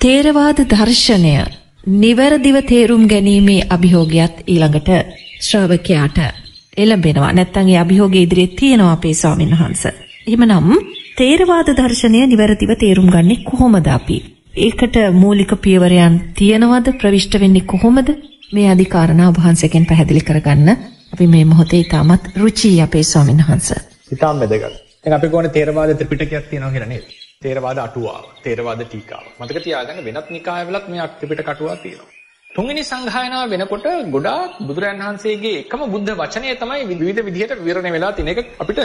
තේරවාද දර්ශනය නිවැරදිව තේරුම් ගැනීමේ අභියෝගයත් ඊළඟට ශ්‍රාවකයාට එළඹෙනවා. නැත්තම් ඒ අභියෝගය ඉදිරියේ තියෙනවා අපේ ස්වාමීන් වහන්ස. එහෙමනම් තේරවාද දර්ශනය නිවැරදිව තේරුම් ගන්නේ කොහොමද අපි? ඒකට මූලික පියවරයන් තියනවද ප්‍රවිෂ්ඨ වෙන්නේ කොහොමද? මේ අධිකාරණා වහන්සේගෙන් පැහැදිලි කරගන්න අපි මේ මොහොතේ තාමත් රුචි අපේ ස්වාමීන් වහන්සේ. ඉතාම වැදගත්. දැන් අපි කොහොමද තේරවාද ත්‍රිපිටකයක් තියෙනවා කියලා නේද? තේරවාද අටුවාව, තේරවාද ටීකාව. මතක තියාගන්න වෙනත් නිකායවලත් මේ ත්‍රිපිටක අටුවා තියෙනවා. තුන්වෙනි සංගායනාව වෙනකොට ගොඩාක් බුදුරයන් වහන්සේගේ එකම බුද්ධ වචනය තමයි විවිධ විදිහට විවරණය වෙලා තියෙන එක අපිට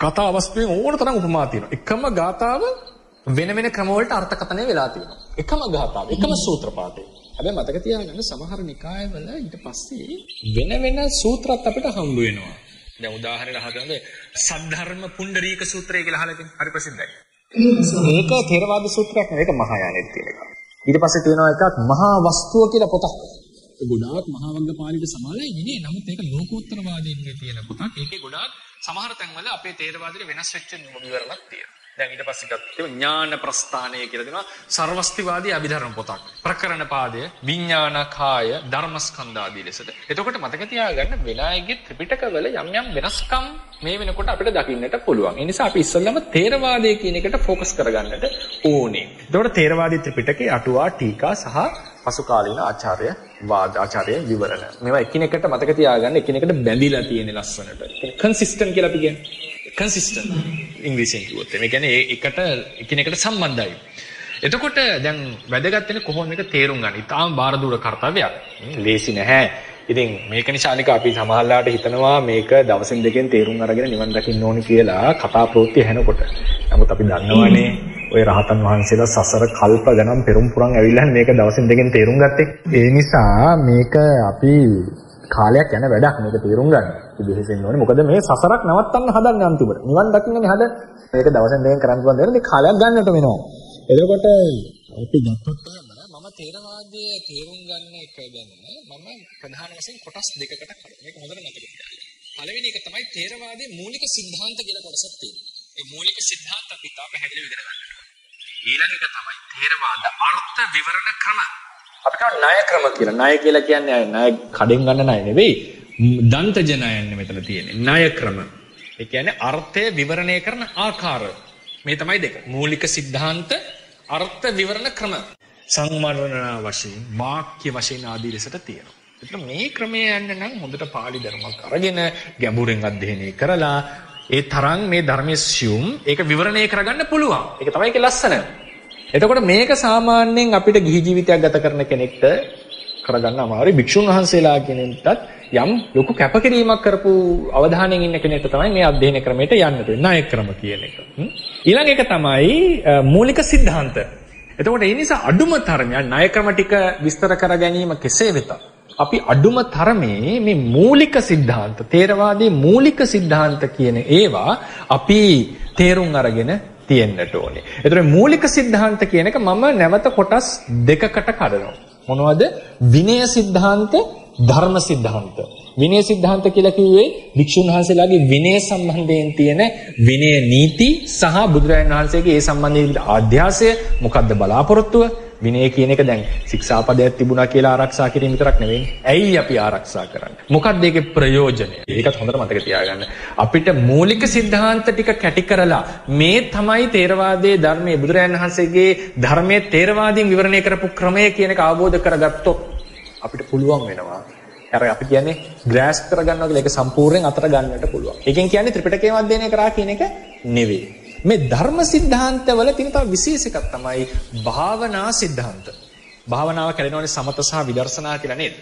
කතා අවස්ථුවෙන් ඕන තරම් උපමා තියෙනවා. එකම ගාතාව වෙන වෙන ක්‍රම වලට අර්ථකථනය වෙලා තියෙනවා. එකම ගාතාව, එකම සූත්‍ර පාඨය. හැබැයි මතක තියාගන්න සමහර නිකායවල ඊට පස්සේ වෙන වෙන සූත්‍රත් අපිට හම්බ වෙනවා. දැන් උදාහරණයක් අහගන්න සද්ධර්ම පුණ්ඩරීක සූත්‍රය කියලා අහලා තියෙන හරි ප්‍රසිද්ධයි. මේක ථේරවාද සූත්‍රයක් නෙවෙයි ඒක මහායානෙත් තියෙන එකක්. ඊට පස්සේ තියෙනවා එකක් මහා වස්තුව කියලා පොතක්. ඒ ගොඩාක් මහා වංගපාලිට සමානයි නේ. නමුත් ඒක ලෝකෝත්තරවාදීන්ගේ තියෙන පොතක්. ඒකේ ගොඩාක් සමහර තැන්වල අපේ ථේරවාදෙට වෙනස් වෙච්ච විවරණක් තියෙනවා. දැන් ඊට පස්සේ ගත්තොත් ඥාන ප්‍රස්ථානය කියලා දෙනවා සර්වස්තිවාදී අභිධර්ම පොතක්. ප්‍රකරණ පාදය, විඥානකාය, ධර්මස්කන්ධාදී ලෙසට. එතකොට මතක තියාගන්න වෙලායේගේ ත්‍රිපිටකවල යම් යම් වෙනස්කම් මේ වෙනකොට අපිට දකින්නට පුළුවන්. ඒ නිසා අපි ඉස්සෙල්ලම තේරවාදය කියන එකට ફોકස් කරගන්නට ඕනේ. එතකොට තේරවාදී ත්‍රිපිටකේ අටුවා ටීකා සහ පසු කාලීන ආචාර්ය වාද ආචාර්ය විවරණ. මේවා එකිනෙකට මතක තියාගන්න එකිනෙකට බැඳිලා තියෙන ලස්සනට. කන්සිස්ටන්ට් කියලා අපි කියන්නේ. කන්සිස්ටන්ට් ඉංග්‍රීසියෙන් කිව්වොත්. මේ කියන්නේ ඒකට එකිනෙකට සම්බන්ධයි. එතකොට දැන් වැදගත් වෙන්නේ කොහොමද මේක තේරුම් ගන්න. ඉතාලම බාරදූර කර්තව්‍යයක්. ලේසි නැහැ. ඉතින් මේක නිසා නික අපි සමහරලාට හිතනවා මේක දවසින් දෙකෙන් තේරුම් අරගෙන නිවන් දකින්න ඕනි කියලා කතා ප්‍රවෘත්ති ඇහෙනකොට. නමුත් අපි දන්නවනේ ඔය රහතන් වහන්සේලා සසර කල්ප ගණන් පෙරම් පුරන් ඇවිල්ලා මේක දවසින් දෙකෙන් තේරුම් ගත්තේ. ඒ නිසා මේක අපි කාලයක් යන වැඩක් මේක තේරුම් ගන්න. ඉතින් බෙහෙසෙන්න ඕනේ. මොකද මේ සසරක් නවත්තන්න හදන්නේ අන්තිමට. නිවන් දකින්නනේ හද. මේක දවසෙන් දෙකෙන් කරන්න පුළුවන් දෙයක් නේ කාලයක් ගන්නට වෙනවා. එතකොට අපි ගත්තොත් මම තේරවාදයේ තේරුම් ගන්න එක ගැන මම ප්‍රධාන වශයෙන් කොටස් දෙකකට කරනවා. මේක හොඳට මතක තියාගන්න. පළවෙනි එක තමයි තේරවාදයේ මූලික સિદ્ધාන්ත කියලා කොටසක් තියෙනවා. ඒ මූලික સિદ્ધාන්ත අපි තා පැහැදිලි විදිහට ගන්නවා. ඊළඟ එක තමයි තේරවාද අර්ථ විවරණ ක්‍රම. අපි කියන ණය ක්‍රම කියලා. ණය කියලා කියන්නේ අය ණය කඩෙන් ගන්න ණය නෙවෙයි. දන්තජ ණයන්නේ මෙතන තියෙන්නේ. ණය ක්‍රම. ඒ කියන්නේ අර්ථය විවරණය කරන ආකාර. මේ තමයි දෙක. මූලික સિદ્ધාන්ත අර්ථ විවරණ ක්‍රම. සංවර්ණනා වශයෙන්, වාක්‍ය වශයෙන් ආදී ලෙසට තියෙනවා. එතන මේ ක්‍රමය යන්න නම් හොඳට පාළි ධර්මයක් අරගෙන ගැඹුරෙන් අධ්‍යයනය කරලා ඒ තරම් මේ ධර්මයේ සියුම් ඒක විවරණය කරගන්න පුළුවන්. ඒක තමයි ඒකේ ලස්සන. එතකොට මේක සාමාන්‍යයෙන් අපිට ගිහි ජීවිතයක් ගත කරන කෙනෙක්ට කරගන්න අමාරුයි. භික්ෂුන් වහන්සේලා කෙනෙක්ටත් යම් ලොකු කැපකිරීමක් කරපු අවධානයෙන් ඉන්න කෙනෙක්ට තමයි මේ අධ්‍යයන ක්‍රමයට යන්න වෙන්නේ. ණය ක්‍රම කියන එක. ඊළඟ එක තමයි මූලික સિદ્ધාන්ත. එතකොට ඒ නිසා අඩුම තරමේ ණය ක්‍රම ටික විස්තර කර ගැනීම කෙසේ වෙතත් අපි අඩුම තරමේ මේ මූලික સિદ્ધාන්ත, තේරවාදී මූලික સિદ્ધාන්ත කියන ඒවා අපි තේරුම් අරගෙන තියෙන්නට ඕනේ. ඒතර මූලික સિદ્ધාන්ත කියන එක මම නැවත කොටස් දෙකකට කඩනවා. මොනවද? විනය સિદ્ધාන්ත, ධර්ම સિદ્ધාන්ත. විනය સિદ્ધාන්ත කියලා කිව්වේ වික්ෂුන් වහන්සේලාගේ විනය සම්බන්ධයෙන් තියෙන විනය නීති සහ බුදුරජාණන් වහන්සේගේ ඒ සම්බන්ධයෙන් ආධ්‍යාසය මොකද්ද බලාපොරොත්තුව විනය කියන එක දැන් ශික්ෂාපදයක් තිබුණා කියලා ආරක්ෂා කිරීම විතරක් නෙවෙයි. ඇයි අපි ආරක්ෂා කරන්නේ? මොකක්ද ඒකේ ප්‍රයෝජනය? ඒකත් හොඳට මතක තියාගන්න. අපිට මූලික સિદ્ધාන්ත ටික කැටි කරලා මේ තමයි තේරවාදයේ ධර්මයේ බුදුරජාණන් වහන්සේගේ ධර්මයේ තේරවාදීන් විවරණය කරපු ක්‍රමය කියන එක අවබෝධ කරගත්තොත් අපිට පුළුවන් වෙනවා අර අපි කියන්නේ ග්‍රෑස් කරගන්නවා කියලා ඒක සම්පූර්ණයෙන් අතර ගන්නට පුළුවන්. ඒකෙන් කියන්නේ ත්‍රිපිටකයම අධ්‍යයනය කරා කියන එක නෙවෙයි. මේ ධර්ම સિદ્ધාන්තවල තියෙන තව විශේෂ එකක් තමයි භාවනා સિદ્ધාන්ත. භාවනාව කැඩෙනවනේ සමත සහ විදර්ශනා කියලා නේද?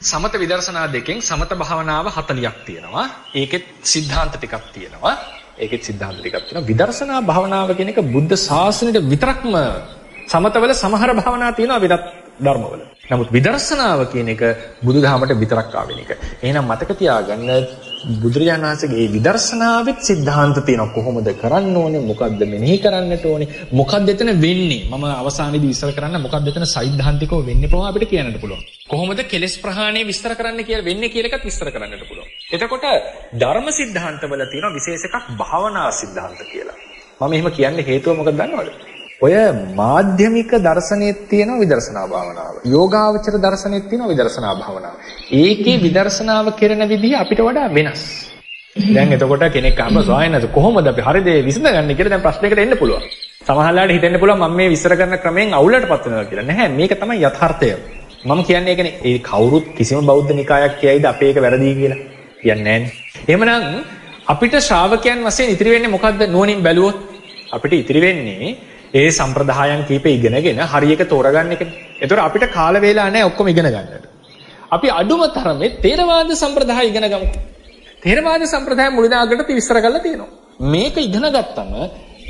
සමත විදර්ශනා දෙකෙන් සමත භාවනාව 40ක් තියෙනවා. ඒකෙත් સિદ્ધාන්ත ටිකක් තියෙනවා. ඒකෙත් સિદ્ધාන්ත ටිකක් තියෙනවා. විදර්ශනා භාවනාව කියන එක බුද්ධ ශාසනයේ විතරක්ම සමතවල සමහර භාවනා තියෙනවා වෙනත් ධර්මවල. නමුත් විදර්ශනාව කියන එක බුදුදහමට විතරක් ආවෙන එක. එහෙනම් මතක තියාගන්න බුදුරජාණන් වහන්සේගේ විදර්ශනාවෙත් સિદ્ધාන්ත තියෙනවා. කොහොමද කරන්න ඕනේ? මොකද්ද මෙනෙහි කරන්නට ඕනේ? මොකද්ද එතන වෙන්නේ? මම අවසානයේදී විස්තර කරන්න මොකද්ද එතන සෛද්ධාන්තිකව වෙන්නේ ප්‍රවා අපිට කියන්නට පුළුවන්. කොහොමද කෙලෙස් ප්‍රහාණය විස්තර කරන්න කියලා වෙන්නේ කියලා එකත් විස්තර කරන්නට පුළුවන්. එතකොට ධර්ම સિદ્ધාන්තවල තියෙනවා විශේෂ එකක් භාවනා સિદ્ધාන්ත කියලා. මම එහෙම කියන්නේ හේතුව මොකද දන්නවද? ඔය මාධ්‍යමික දර්ශනයේ තියෙන විදර්ශනා භාවනාව. යෝගාවචර දර්ශනයේ තියෙන විදර්ශනා භාවනාව. ඒකේ විදර්ශනාව කරන විදිහ අපිට වඩා වෙනස්. දැන් එතකොට කෙනෙක් අහම ස්වාමීන් කොහොමද අපි හරිද විසඳගන්නේ කියලා දැන් ප්‍රශ්නයකට එන්න පුළුවන්. සමහරවිට හිතෙන්න පුළුවන් මම මේ විස්තර කරන ක්‍රමයෙන් අවුලටපත් වෙනවා කියලා. නැහැ මේක තමයි යථාර්ථය. මම කියන්නේ ඒකනේ ඒ කවුරුත් කිසිම බෞද්ධ නිකායක් කියයිද අපේ එක වැරදි කියලා. කියන්නේ නැහැ. එහෙමනම් අපිට ශ්‍රාවකයන් වශයෙන් ඉතිරි වෙන්නේ මොකද්ද නුවණින් බැලුවොත්? අපිට ඉතිරි වෙන්නේ ඒ සම්ප්‍රදායන් කීප ඉගෙනගෙන හරියක තෝරගන්න එකනේ. ඒතර අපිට කාල වේලා නැහැ ඔක්කොම ඉගෙන ගන්නට. අපි අඩුම තරමේ තේරවාද සම්ප්‍රදාය ඉගෙන ගමු. තේරවාද සම්ප්‍රදාය මුලින්නාගට විස්තර කරලා තියෙනවා. මේක ඉගෙන ගත්තම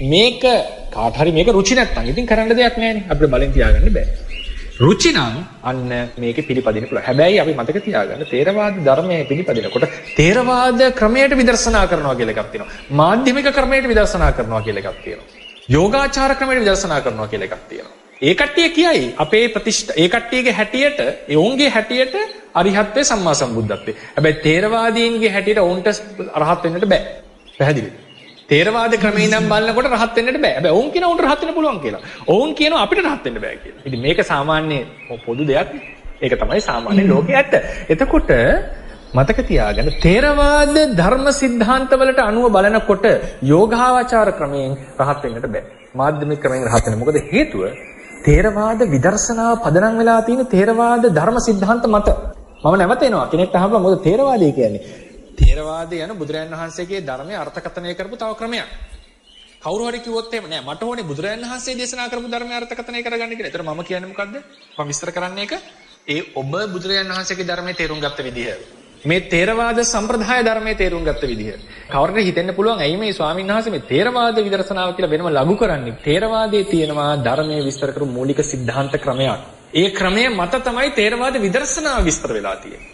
මේක කාට හරි මේක රුචි නැත්තම් ඉතින් කරන්න දෙයක් නැහැ නේ. අපිට බලෙන් තියාගන්න බෑ. රුචි නම් අන්න මේක පිළිපදින්න පුළුවන්. හැබැයි අපි මතක තියාගන්න තේරවාද ධර්මයේ පිළිපදිනකොට තේරවාද ක්‍රමයට විදර්ශනා කරනවා කියලා එකක් තියෙනවා. මාධ්‍යමික ක්‍රමයට විදර්ශනා කරනවා කියලා එකක් තියෙනවා. යෝගාචාර ක්‍රමයට විදර්ශනා කරනවා කියලා එකක් තියෙනවා. ඒ කට්ටිය කියයි අපේ ප්‍රතිෂ්ඨ ඒ කට්ටියගේ හැටියට ඒ ඔවුන්ගේ හැටියට අරිහත්ත්වේ සම්මා සම්බුද්ධත්වේ. හැබැයි තේරවාදීන්ගේ හැටියට ඔවුන්ට අරහත් වෙන්නට බෑ. පැහැදිලිද? තේරවාද ක්‍රමේ ඉඳන් බලනකොට රහත් වෙන්නට බෑ. හැබැයි ඔවුන් කියන උන්ට රහත් වෙන්න පුළුවන් කියලා. ඔවුන් කියනවා අපිට රහත් වෙන්න බෑ කියලා. ඉතින් මේක සාමාන්‍ය පොදු දෙයක්. ඒක තමයි සාමාන්‍ය ලෝකයේ ඇත්ත. එතකොට මතක තියාගන්න තේරවාද ධර්ම સિદ્ધාන්තවලට අනුව බලනකොට යෝගාවචාර ක්‍රමයෙන් රහත් වෙන්නට බෑ. මාධ්‍යමික ක්‍රමයෙන් රහත් වෙන්න. මොකද හේතුව තේරවාද විදර්ශනාව පදනම් වෙලා තියෙන තේරවාද ධර්ම સિદ્ધාන්ත මත. මම නැවත එනවා. කෙනෙක්ට අහපුවා මොකද තේරවාදය කියන්නේ? තේරවාදය යන බුදුරජාන් වහන්සේගේ ධර්මයේ අර්ථකථනය කරපු තව ක්‍රමයක්. කවුරු හරි කිව්වොත් එහෙම නෑ මට ඕනේ බුදුරජාන් වහන්සේ දේශනා කරපු ධර්මයේ අර්ථකථනය කරගන්න කියලා. ඒතර මම කියන්නේ මොකද්ද? මම විස්තර කරන්න එක ඒ ඔබ බුදුරජාන් වහන්සේගේ ධර්මයේ තේරුම් ගත්ත විදිහ. මේ තේරවාද සම්ප්‍රදාය ධර්මයේ තේරුම් ගත්ත විදිහ. කවරට හිතෙන්න පුළුවන් ඇයි මේ ස්වාමීන් වහන්සේ මේ තේරවාද විදර්ශනාව කියලා වෙනම ලඝු කරන්නේ? තේරවාදයේ තියෙනවා ධර්මයේ විස්තර කරපු මූලික સિદ્ધාන්ත ක්‍රමයක්. ඒ ක්‍රමයේ මත තමයි තේරවාද විදර්ශනාව විස්තර වෙලා තියෙන්නේ.